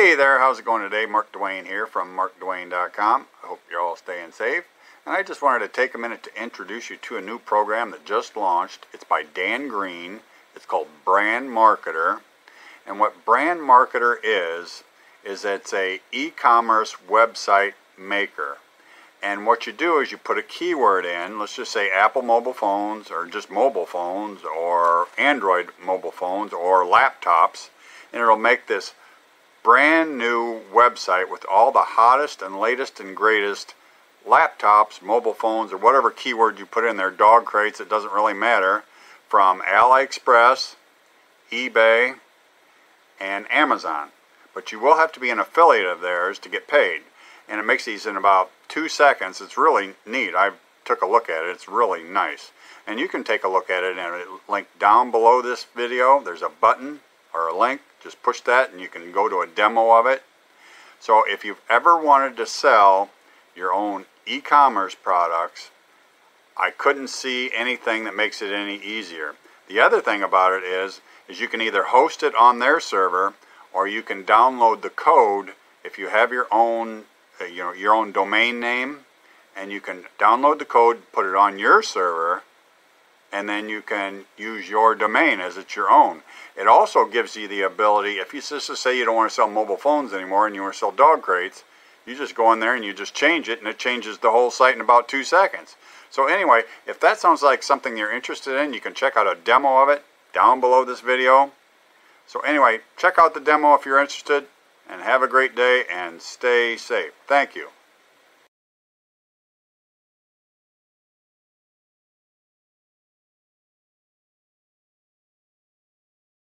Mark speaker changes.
Speaker 1: Hey there, how's it going today? Mark Dwayne here from markdwayne.com. I hope you're all staying safe. And I just wanted to take a minute to introduce you to a new program that just launched. It's by Dan Green. It's called Brandmarketer. And what Brandmarketer is, is it's a e-commerce website maker. And what you do is you put a keyword in, let's just say Apple mobile phones or just mobile phones or Android mobile phones or laptops, and it'll make this brand new website with all the hottest and latest and greatest laptops, mobile phones, or whatever keyword you put in there, dog crates, it doesn't really matter, from AliExpress, eBay, and Amazon. But you will have to be an affiliate of theirs to get paid. And it makes these in about two seconds. It's really neat. I took a look at it. It's really nice. And you can take a look at it and link down below this video. There's a button or a link. Just push that and you can go to a demo of it. So if you've ever wanted to sell your own e-commerce products, I couldn't see anything that makes it any easier. The other thing about it is, is you can either host it on their server or you can download the code if you have your own, uh, you know, your own domain name and you can download the code, put it on your server and then you can use your domain as it's your own. It also gives you the ability, if you just say you don't want to sell mobile phones anymore and you want to sell dog crates, you just go in there and you just change it and it changes the whole site in about two seconds. So anyway, if that sounds like something you're interested in, you can check out a demo of it down below this video. So anyway, check out the demo if you're interested and have a great day and stay safe. Thank you.